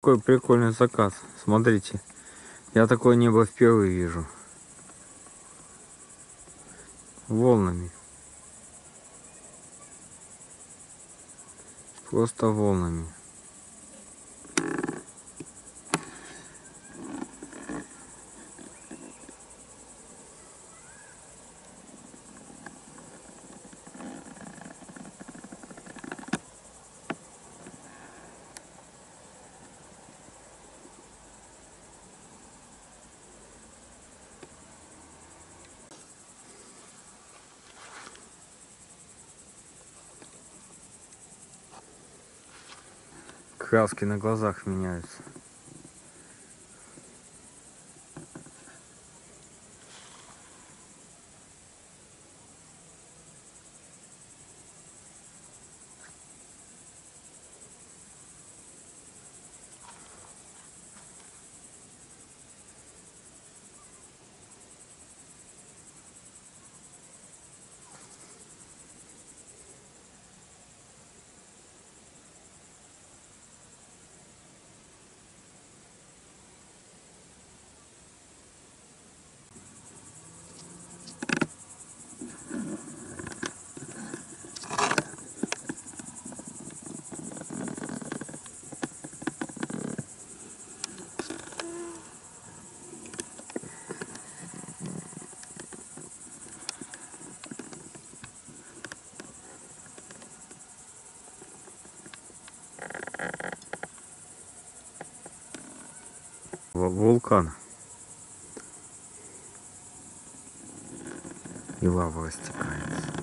Какой прикольный закат. Смотрите. Я такое небо впервые вижу. Волнами. Просто волнами. Краски на глазах меняются. Вулкан. И лава растекается.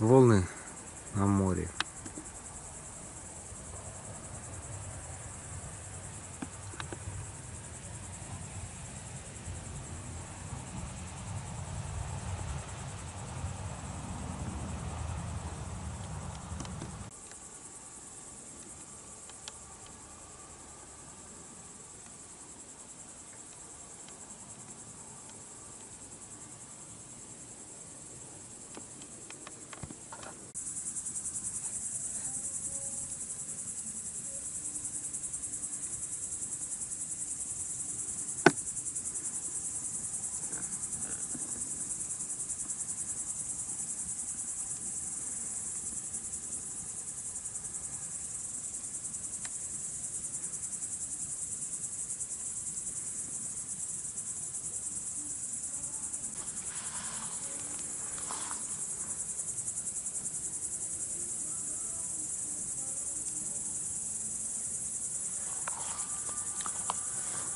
Волны на море.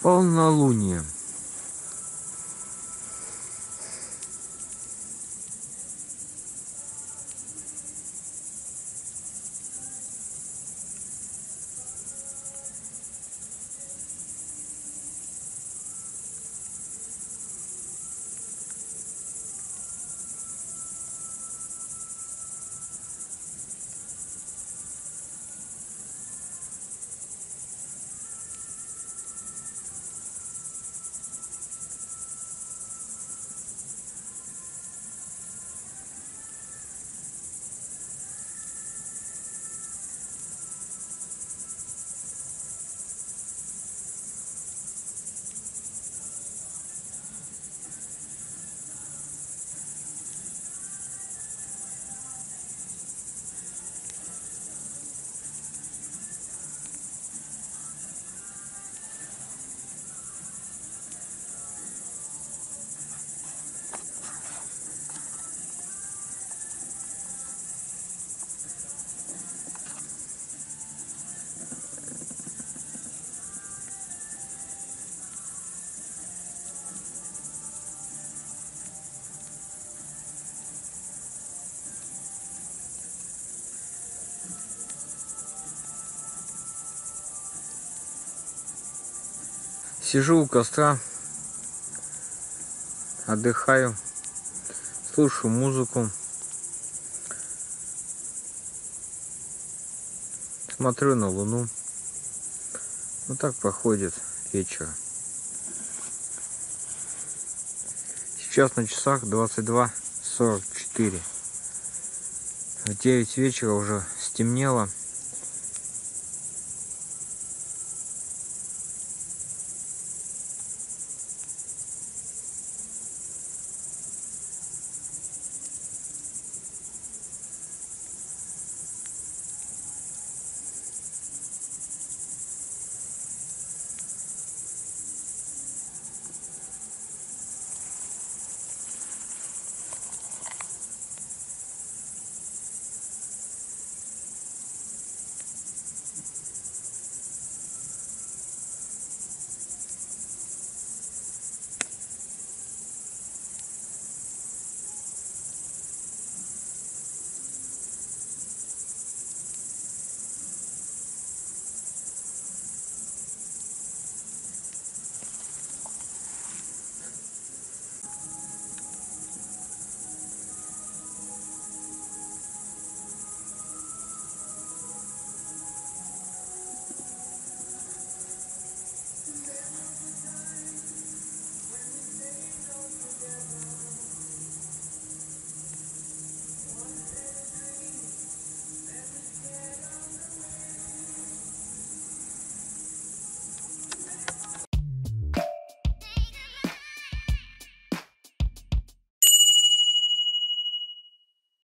Полнолуние. Сижу у костра, отдыхаю, слушаю музыку, смотрю на луну. Вот так проходит вечер. Сейчас на часах 22.44. В 9 вечера уже стемнело.